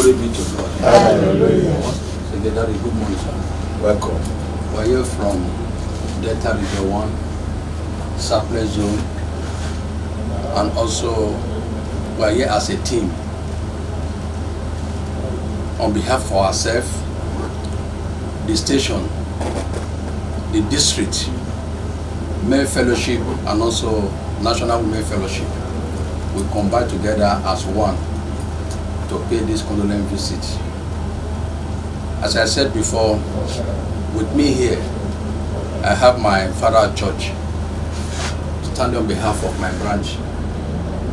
Glory be to God. Hallelujah. Daddy, good morning, sir. Welcome. We're here from Delta Region 1, Supply Zone, and also we're here as a team on behalf of ourselves, the station, the district, Male Fellowship, and also National Women Fellowship. We combine together as one to pay this condolence visit. As I said before, with me here, I have my father church stand on behalf of my branch,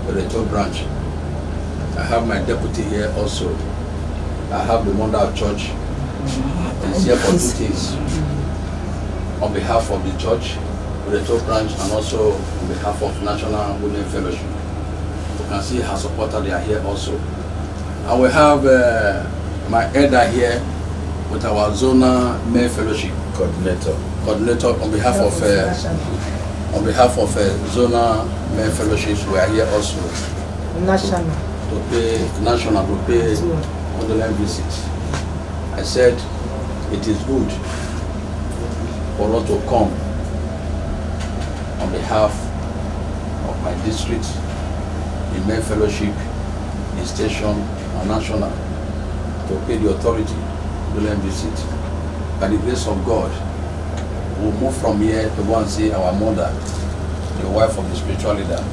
the Reto branch. I have my deputy here also. I have the of church. Is here for two things. On behalf of the church, the Reto branch, and also on behalf of National Women Fellowship. You can see her supporter, they are here also. And will have uh, my elder here with our Zona Male Fellowship Coordinator. coordinator on behalf of uh, on behalf of uh, Zona Men Fellowships. We are here also National. to pay national to pay condolence visit. I said it is good for us to come on behalf of my district, the Men Fellowship, the station, and national to pay the authority condolence visit. By the grace of God, we'll move from here to go and see our mother, the wife of the spiritual leader.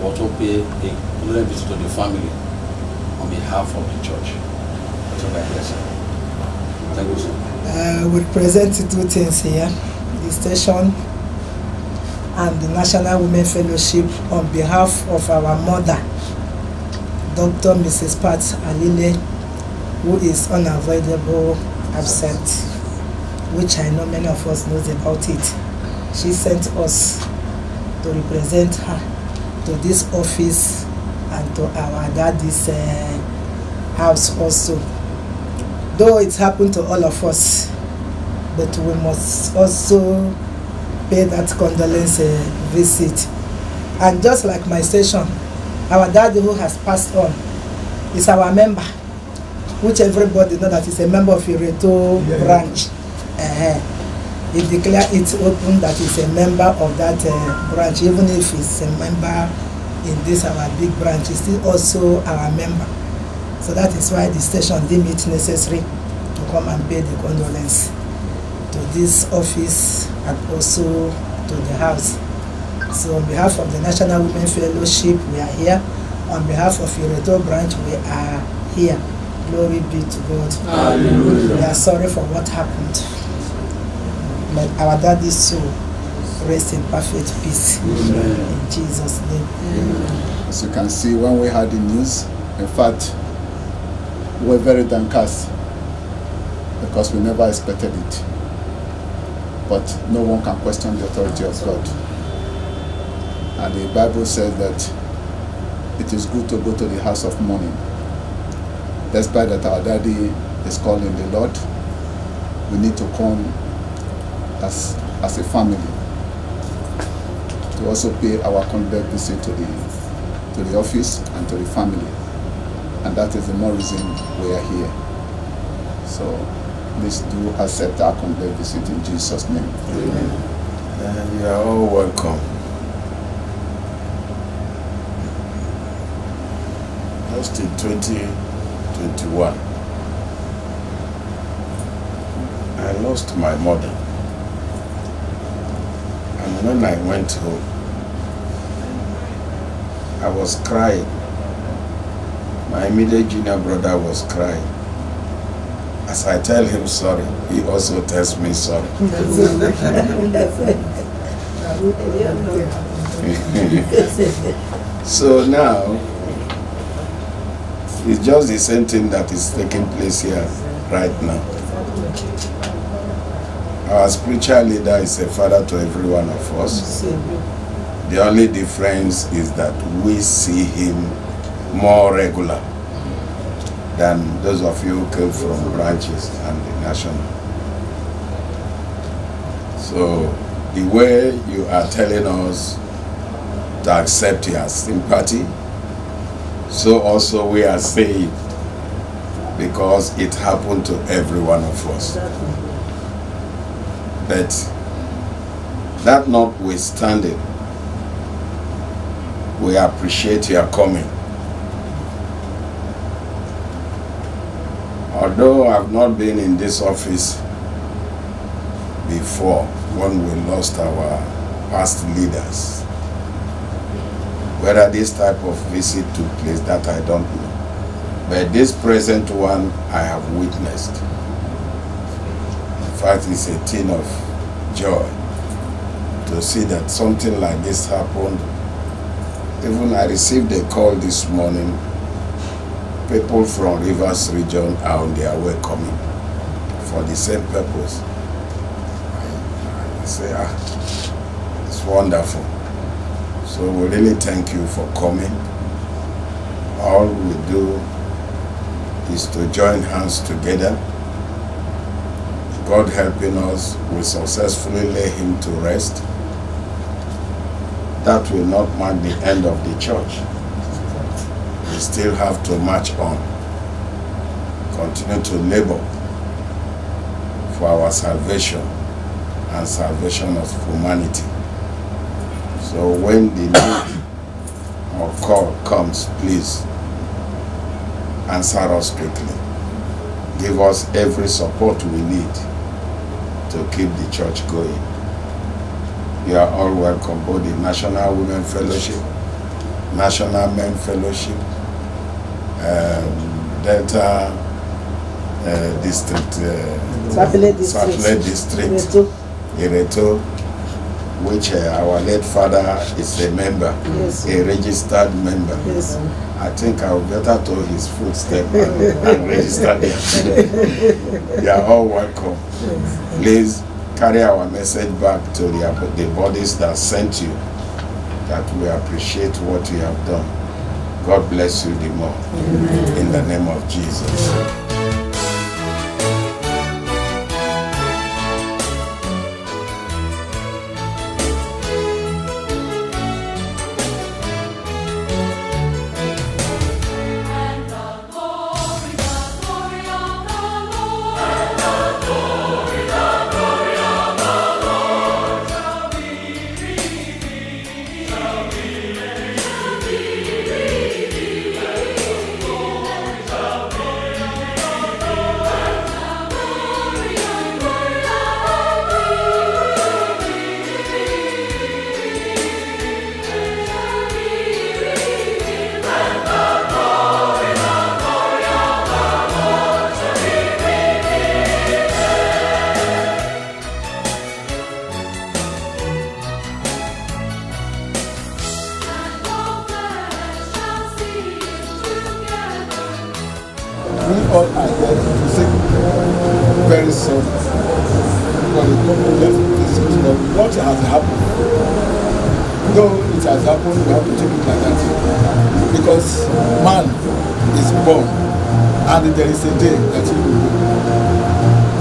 We'll also pay a condolence visit to the family on behalf of the church. Thank you, sir. Uh, we present two things here the station and the National Women Fellowship on behalf of our mother, Dr. Mrs. Pat Alile, who is unavoidable absent, which I know many of us knows about it. She sent us to represent her to this office and to our daddy's uh, house also. though it happened to all of us but we must also pay that condolence uh, visit and just like my station our daddy who has passed on is our member which everybody know that is a member of Ireto Yeah. branch uh, he declare it open that he's a member of that uh, branch even if he's a member in this our big branch he's still also our member so that is why the station deem it necessary to come and pay the condolence to this office and also to the house. So on behalf of the National Women Fellowship, we are here. On behalf of Ireto branch, we are here. Glory be to God. Hallelujah. We are sorry for what happened. But our daddy's soul rest in perfect peace. In Jesus' name. As you can see, when we had the news, in fact, we were very downcast because we never expected it. But no one can question the authority of God. And the Bible says that it is good to go to the house of mourning. Despite that our daddy is calling the Lord, we need to come as, as a family to also pay our condolence visit to the to the office and to the family. And that is the more reason we are here. So please do accept our condolence visit in Jesus' name. And you are all welcome. Just in 2021, I lost my mother. And when I went home, I was crying. My immediate junior brother was crying. As I tell him sorry, he also tells me sorry. so now, it's just the same thing that is taking place here right now. Our spiritual leader is a father to every one of us. The only difference is that we see him more regular than those of you who came from branches and the national. So the way you are telling us to accept your sympathy, so also we are saying because it happened to every one of us. But that notwithstanding, we appreciate your coming. Although I've not been in this office before when we lost our past leaders, whether this type of visit took place, that I don't know. But this present one I have witnessed. In fact, it's a thing of joy to see that something like this happened. Even I received a call this morning. People from Rivers region are on their way coming for the same purpose. I, say, ah, it's wonderful. So we really thank you for coming. All we do is to join hands together. God helping us, we successfully lay him to rest. That will not mark the end of the church. We still have to march on. Continue to labor for our salvation and salvation of humanity. So when the need or call comes, please answer us quickly. Give us every support we need to keep the church going. You are all welcome, both the National Women Fellowship, National Men Fellowship, um, Delta uh, District, uh, Sapele District. Sapele District, Ireto. Ireto, which uh, our late father is a member, Yes. a registered member. Yes. I think I would better to his footsteps and, and register them. you are all welcome. Please carry our message back to the, the bodies that sent you, that we appreciate what you have done. God bless you the more. In the name of Jesus. Though it has happened, we have to take it like that. Because man is born and there is a day that he will go.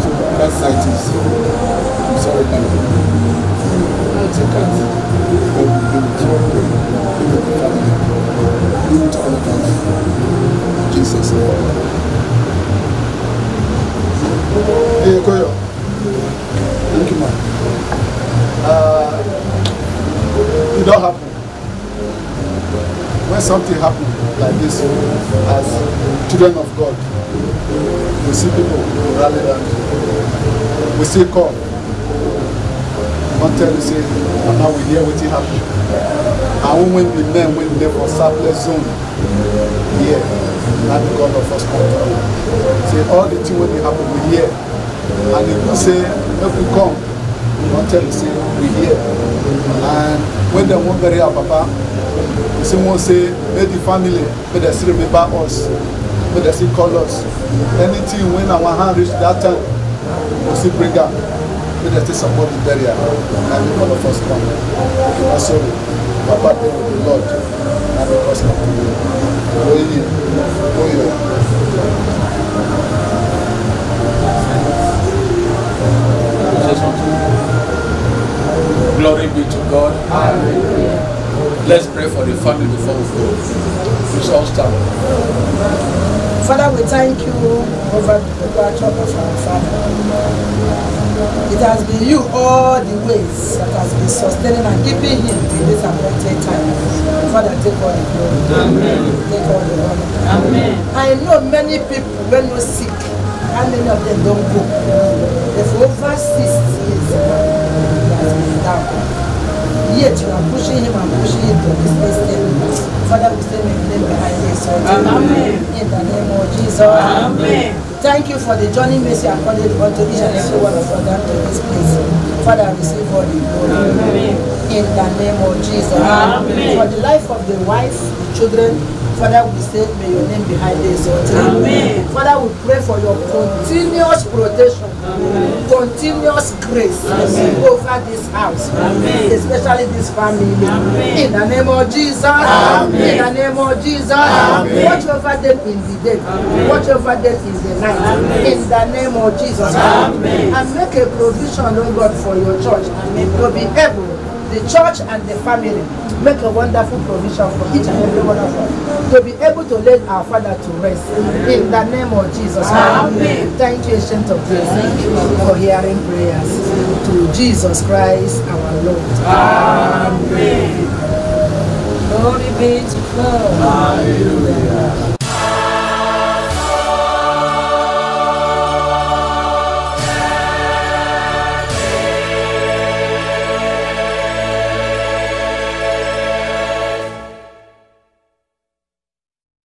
So that's how is. I'm sorry, man. Take it. God will be with you. Be with the family. Be with all of us. In Jesus' something happens like this, as children of God, we see people rally around. We see call. One tell you say, and now we hear what happened. And when the men when they for surplus zone, here, now the God of us come them. Say all the things when they happen, we hear. And if we say, if we come, we tell you say, we hear. And when they won't bury our papa, we say, say, may the family, may they still remember us, may they still call us. Anything when our hand reach that time, we still bring up. May they still support the burial. And the God of us come. Okay, my sorry. Papa, they with the Lord. And the us come to you. Oh, Glory be to God. Let's pray for the family before we go. Please all stand. Father, we thank you over the departure of our father. It has been you all the ways that has been sustaining and keeping him in this appointed time. Father, take all the glory. Amen. Take all the honor. Amen. I know many people when no sick, how many of them don't go? If over 60 years, he has been down. Yet you are pushing him and pushing him to this extent. Father, we in the name behind this. Amen. In the name of Jesus. Amen. Thank you for the journey mercy accorded unto each and every one of us down to this place. Father, receive all the glory. Amen. In the name of Jesus. Amen. For the life of the wife, the children, Father, we say, may your name be highly exalted. Amen. Father, we pray for your continuous protection, continuous grace over this house, Amen. especially this family. Amen. In the name of Jesus. In the name of Jesus. Watch over them in the day. Watch over them in the night. In the name of Jesus. Amen. And make a provision, oh God, for your church to be able, the church and the family, make a wonderful provision for each and every one of us to be able to let our Father to rest. In the name of Jesus. Amen. Thank you, Ancient of Days, for hearing prayers. To Jesus Christ, our Lord. Amen. Glory be to God. Hallelujah.